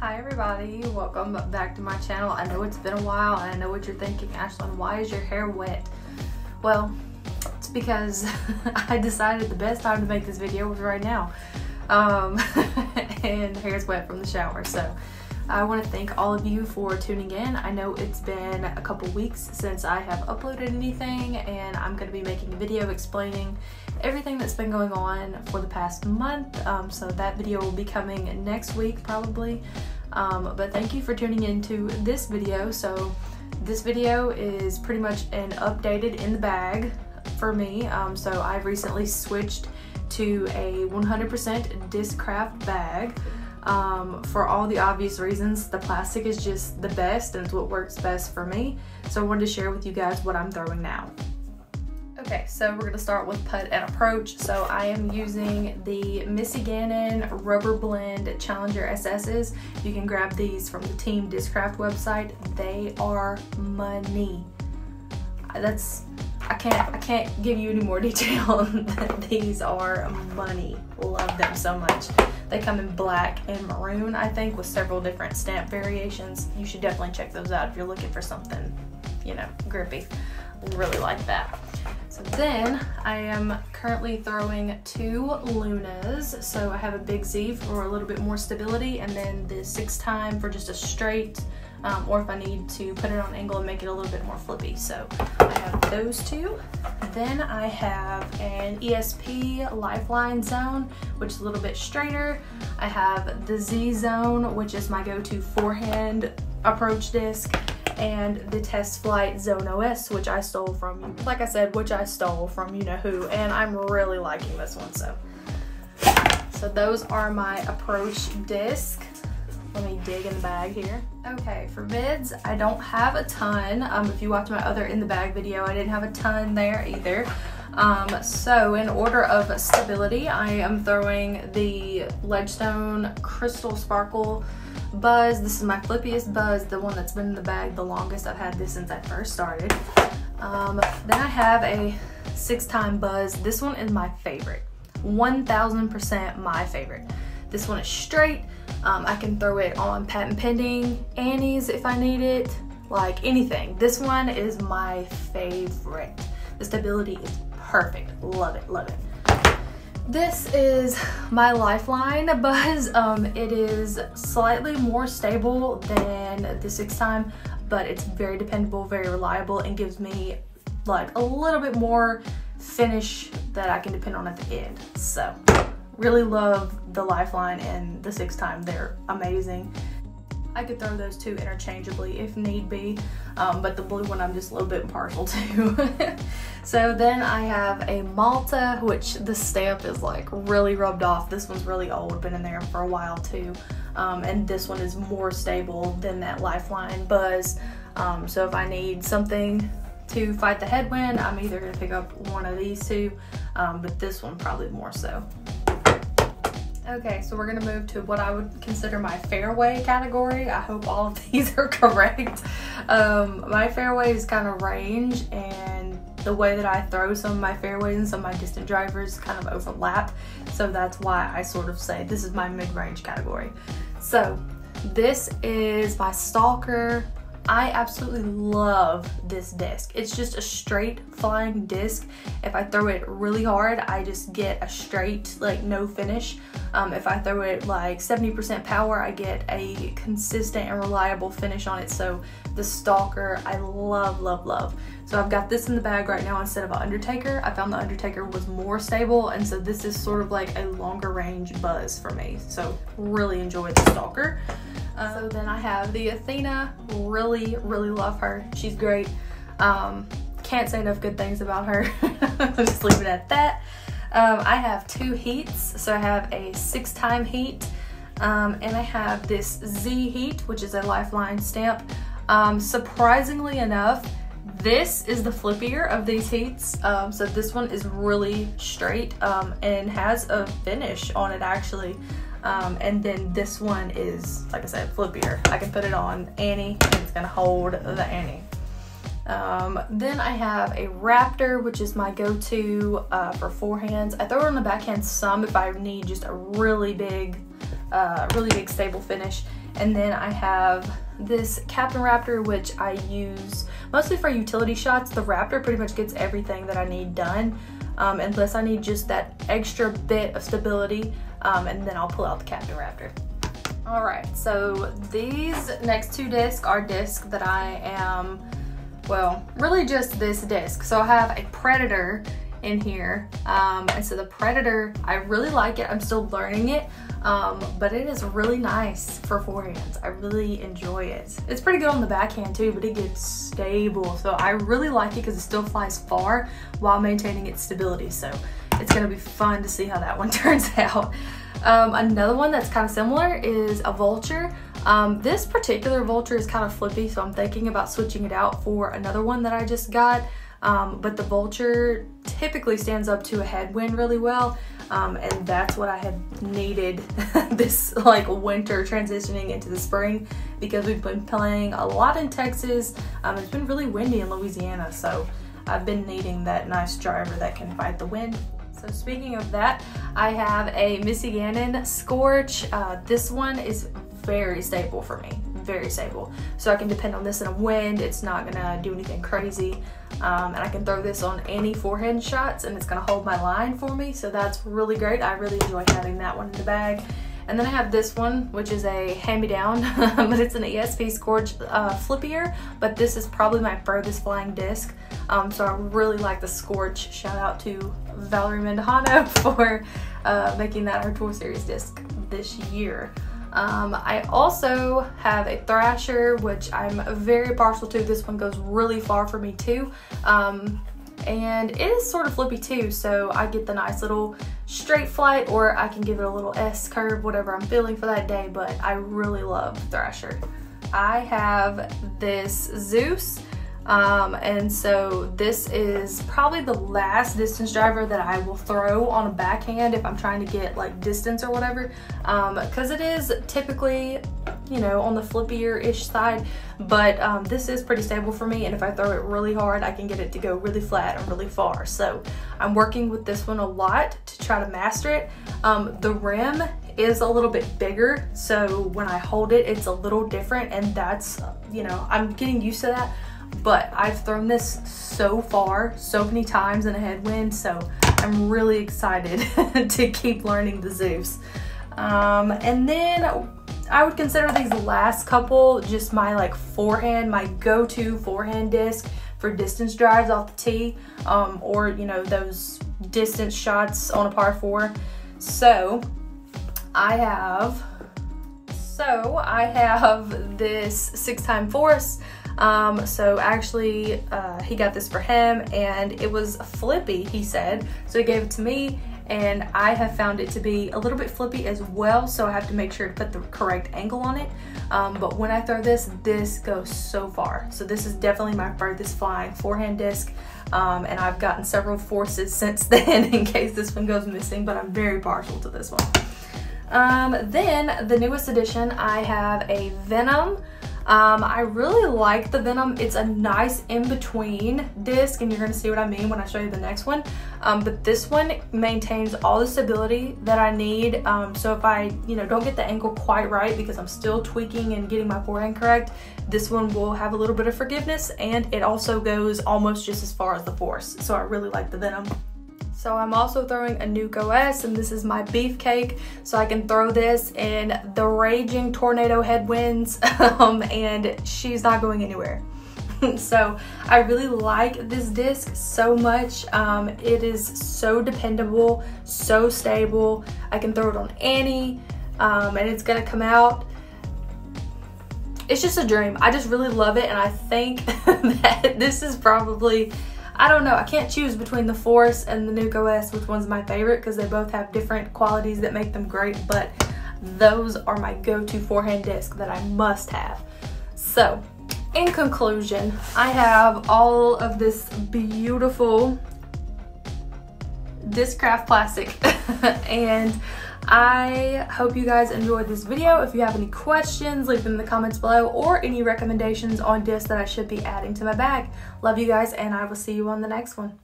Hi everybody, welcome back to my channel. I know it's been a while and I know what you're thinking, Ashlyn, why is your hair wet? Well, it's because I decided the best time to make this video was right now. Um, and hair's wet from the shower, so I want to thank all of you for tuning in. I know it's been a couple weeks since I have uploaded anything and I'm going to be making a video explaining everything that's been going on for the past month. Um, so that video will be coming next week probably. Um, but thank you for tuning into this video. So this video is pretty much an updated in the bag for me. Um, so I've recently switched to a 100% Discraft bag um, for all the obvious reasons. The plastic is just the best and it's what works best for me. So I wanted to share with you guys what I'm throwing now. Okay, so we're gonna start with put and approach. So I am using the Missy Gannon Rubber Blend Challenger SS's. You can grab these from the Team Discraft website. They are money. That's I can't I can't give you any more detail. these are money. Love them so much. They come in black and maroon, I think, with several different stamp variations. You should definitely check those out if you're looking for something, you know, grippy. Really like that. So then I am currently throwing two Lunas. So I have a big Z for a little bit more stability and then the six time for just a straight um, or if I need to put it on angle and make it a little bit more flippy. So I have those two. Then I have an ESP Lifeline Zone, which is a little bit straighter. I have the Z Zone, which is my go-to forehand approach disc and the Test Flight Zone OS, which I stole from, like I said, which I stole from you know who, and I'm really liking this one, so. So those are my approach disc. Let me dig in the bag here. Okay, for mids, I don't have a ton. Um, if you watch my other in the bag video, I didn't have a ton there either. Um, so in order of stability, I am throwing the Ledgestone Crystal Sparkle Buzz. This is my flippiest Buzz, the one that's been in the bag the longest. I've had this since I first started. Um, then I have a six time Buzz. This one is my favorite. 1000% my favorite. This one is straight. Um, I can throw it on patent pending, Annie's if I need it, like anything. This one is my favorite. The stability is perfect. Love it, love it. This is my Lifeline Buzz. Um, it is slightly more stable than the six time, but it's very dependable, very reliable, and gives me like a little bit more finish that I can depend on at the end. So really love the Lifeline and the six time. They're amazing. I could throw those two interchangeably if need be, um, but the blue one I'm just a little bit partial to. so then I have a Malta, which the stamp is like really rubbed off. This one's really old, been in there for a while too. Um, and this one is more stable than that Lifeline Buzz. Um, so if I need something to fight the headwind, I'm either gonna pick up one of these two, um, but this one probably more so. Okay, so we're gonna move to what I would consider my fairway category. I hope all of these are correct. Um, my fairway is kind of range and the way that I throw some of my fairways and some of my distant drivers kind of overlap. So that's why I sort of say this is my mid-range category. So this is my Stalker I absolutely love this disc. It's just a straight flying disc. If I throw it really hard, I just get a straight, like no finish. Um, if I throw it like 70% power, I get a consistent and reliable finish on it. So the Stalker, I love, love, love. So I've got this in the bag right now instead of an Undertaker. I found the Undertaker was more stable and so this is sort of like a longer range buzz for me. So really enjoy the Stalker. Uh, so then I have the Athena, really, really love her. She's great. Um, can't say enough good things about her. just leave it at that. Um, I have two heats. So I have a six time heat um, and I have this Z heat, which is a lifeline stamp. Um, surprisingly enough, this is the flippier of these heats. Um, so this one is really straight um, and has a finish on it actually. Um, and then this one is, like I said, flippier. I can put it on Annie and it's gonna hold the Annie. Um, then I have a Raptor, which is my go-to uh, for forehands. I throw it on the backhand some if I need just a really big uh, really big stable finish. And then I have this Captain Raptor, which I use mostly for utility shots. The Raptor pretty much gets everything that I need done, um, unless I need just that extra bit of stability, um, and then I'll pull out the Captain Raptor. All right, so these next two discs are discs that I am, well, really just this disc. So I have a Predator in here. Um, and so the Predator, I really like it. I'm still learning it, um, but it is really nice for forehands. I really enjoy it. It's pretty good on the backhand too, but it gets stable. So I really like it because it still flies far while maintaining its stability. So gonna be fun to see how that one turns out. Um, another one that's kind of similar is a vulture. Um, this particular vulture is kind of flippy, so I'm thinking about switching it out for another one that I just got. Um, but the vulture typically stands up to a headwind really well. Um, and that's what I have needed this like winter transitioning into the spring because we've been playing a lot in Texas. Um, it's been really windy in Louisiana, so I've been needing that nice driver that can fight the wind. So speaking of that, I have a Missy Gannon Scorch. Uh, this one is very stable for me, very stable. So I can depend on this in a wind. It's not gonna do anything crazy. Um, and I can throw this on any forehand shots and it's gonna hold my line for me. So that's really great. I really enjoy having that one in the bag. And then I have this one, which is a hand-me-down, but it's an ESP Scorch uh, flippier, but this is probably my furthest flying disc. Um, so I really like the Scorch. Shout out to Valerie Mandujano for uh, making that our Tour Series disc this year. Um, I also have a Thrasher, which I'm very partial to. This one goes really far for me too. Um, and it is sort of flippy too, so I get the nice little straight flight or I can give it a little S curve, whatever I'm feeling for that day, but I really love Thrasher. I have this Zeus um, and so this is probably the last distance driver that I will throw on a backhand if I'm trying to get like distance or whatever. Because um, it is typically, you know, on the flippier-ish side, but um, this is pretty stable for me. And if I throw it really hard, I can get it to go really flat and really far. So I'm working with this one a lot to try to master it. Um, the rim is a little bit bigger. So when I hold it, it's a little different and that's, you know, I'm getting used to that but I've thrown this so far, so many times in a headwind, so I'm really excited to keep learning the Zeus. Um, and then I would consider these last couple just my like forehand, my go-to forehand disc for distance drives off the tee, um, or you know, those distance shots on a par four. So I have, so I have this six time force um, so actually, uh, he got this for him and it was flippy, he said. So he gave it to me and I have found it to be a little bit flippy as well. So I have to make sure to put the correct angle on it. Um, but when I throw this, this goes so far. So this is definitely my furthest flying forehand disc. Um, and I've gotten several forces since then in case this one goes missing, but I'm very partial to this one. Um, then the newest edition, I have a Venom um, I really like the Venom. It's a nice in-between disc and you're gonna see what I mean when I show you the next one. Um, but this one maintains all the stability that I need. Um, so if I, you know, don't get the angle quite right because I'm still tweaking and getting my forehand correct, this one will have a little bit of forgiveness and it also goes almost just as far as the Force. So I really like the Venom. So I'm also throwing a Nuke OS and this is my beefcake. So I can throw this in the raging tornado headwinds um, and she's not going anywhere. so I really like this disc so much. Um, it is so dependable, so stable. I can throw it on any um, and it's gonna come out it's just a dream. I just really love it and I think that this is probably I don't know. I can't choose between the Force and the Nuke OS which one's my favorite because they both have different qualities that make them great, but those are my go-to forehand disc that I must have. So, in conclusion, I have all of this beautiful Discraft plastic and I hope you guys enjoyed this video. If you have any questions, leave them in the comments below or any recommendations on discs that I should be adding to my bag. Love you guys and I will see you on the next one.